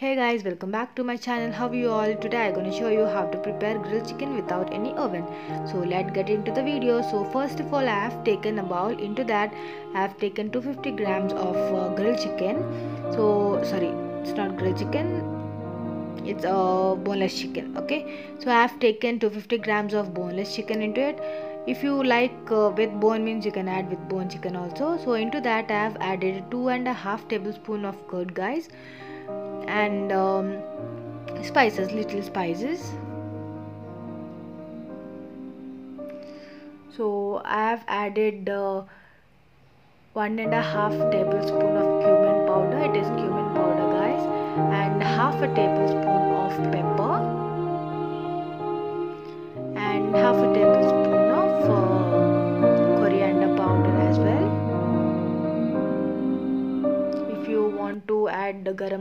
hey guys welcome back to my channel. How are you all? Today i'm to show you how to prepare grilled chicken without any oven. So let's get into the video. So first of all i have taken a bowl. Into that i have taken 250 grams of uh, grilled chicken. So sorry it's not grilled chicken. It's a uh, boneless chicken okay? So i have taken 250 grams of boneless chicken into it. If you like uh, with bone means you can add with bone chicken also. So into that i have added two and a half tablespoon of curd guys and um, spices little spices. So I have added uh, one and a half tablespoon of cumin powder. It is cumin powder guys. And half a tablespoon of pepper. And half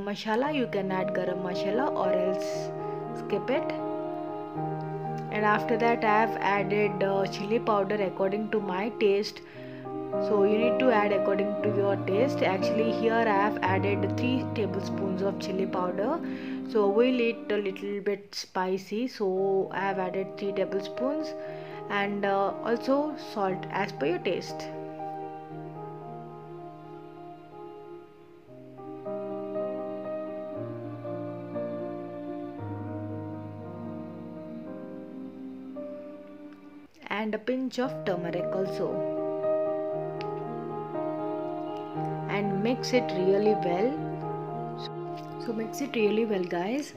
masala you can add garam masala or else skip it. And after that I have added uh, chili powder according to my taste. So you need to add according to your taste. Actually here I have added 3 tablespoons of chili powder. So we'll eat a little bit spicy. So I have added 3 tablespoons. And uh, also salt as per your taste and a pinch of turmeric also. And mix it really well. So mix it really well guys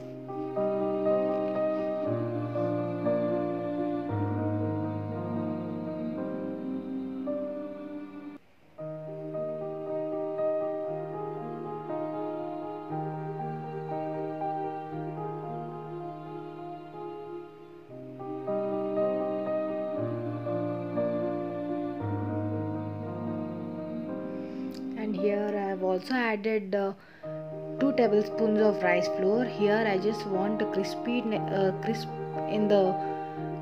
and here I have also added uh, 2 tablespoons of rice flour. Here I just want a crispy uh, crisp in the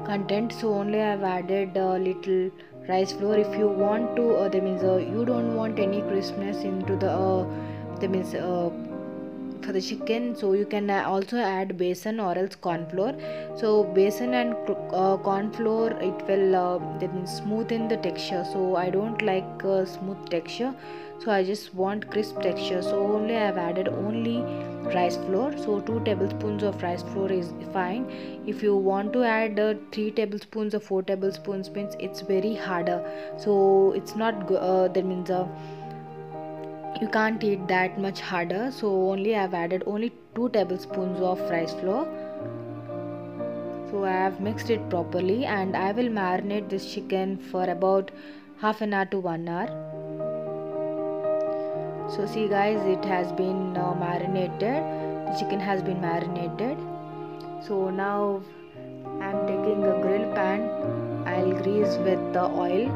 content. So only I have added a little rice flour. If you want to uh, that means uh, you don't want any crispness into the uh, that means uh, for the chicken so you can also add besan or else corn flour so besan and uh, corn flour it will uh, that means smoothen the texture. So i don't like uh, smooth texture. So i just want crisp texture. So only i have added only rice flour. So 2 tablespoons of rice flour is fine. If you want to add uh, 3 tablespoons or 4 tablespoons means it's very harder. So it's not uh, that means uh, you can't eat that much harder so only I have added only 2 tablespoons of rice flour. So I have mixed it properly and I will marinate this chicken for about half an hour to 1 hour. So see guys it has been uh, marinated. The chicken has been marinated. So now I'm taking a grill pan. I'll grease with the oil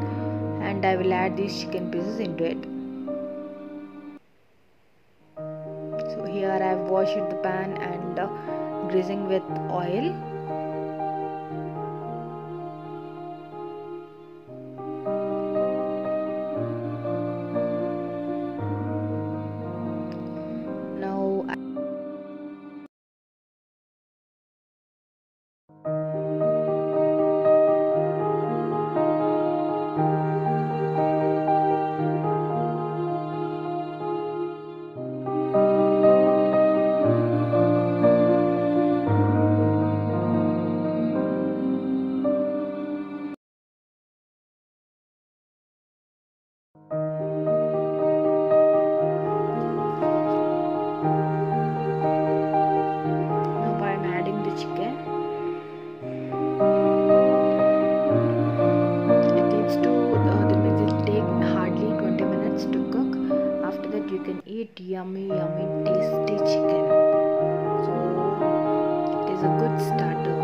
and I will add these chicken pieces into it here I have washed the pan and uh, greasing with oil good starter.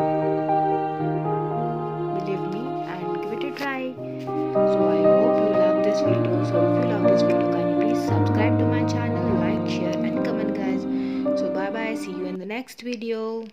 Believe me and give it a try. So I hope you love this video. So if you love this video, can you please subscribe to my channel, like, share and comment guys. So bye bye. See you in the next video.